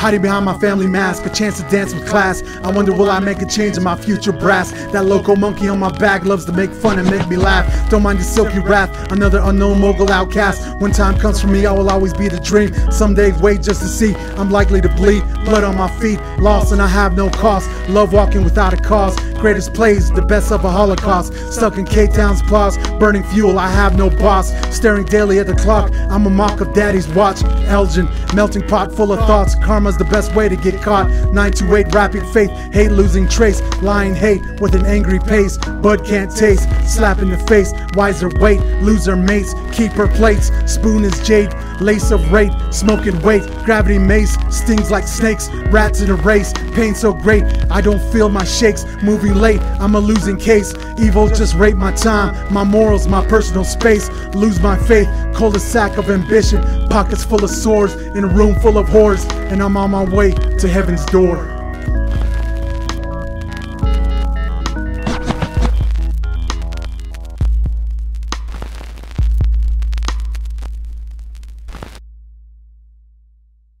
Hiding behind my family mask, a chance to dance with class. I wonder will I make a change in my future brass? That local monkey on my back loves to make fun and make me laugh. Don't mind the silky wrath, another unknown mogul outcast. When time comes for me, I will always be the dream. Someday wait just to see, I'm likely to bleed. Blood on my feet, lost and I have no cost. Love walking without a cause. Greatest plays, the best of a holocaust. Stuck in K-Town's claws, burning fuel, I have no boss. Staring daily at the clock, I'm a mock of daddy's watch. Elgin, melting pot full of thoughts. Karma's the best way to get caught. 928 rapid faith, hate losing trace. Lying hate with an angry pace. Bud can't taste, slap in the face. Wiser wait, loser mates, keeper plates. Spoon is jade, lace of rape, smoking weight. Gravity mace, stings like snakes. Rats in a race, pain so great. I don't feel my shakes. Moving late, I'm a losing case. Evil just rape my time, my morals, my personal space. Lose my faith, cul-de-sac of ambition. Pockets full of swords, in a room full of whores. And I'm on my way to heaven's door.